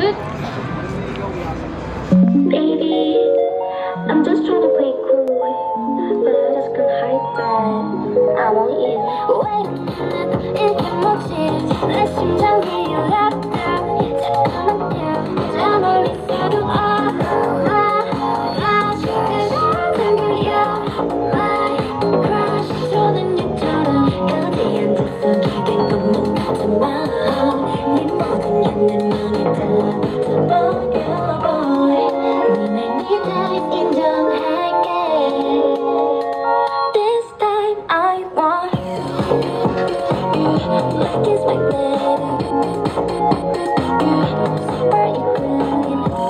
Baby, I'm just trying to play cool, but I just got hide that I want you. Wake up in the morning, let's see how Kiss it's magnetic Super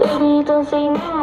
Let me don't say now.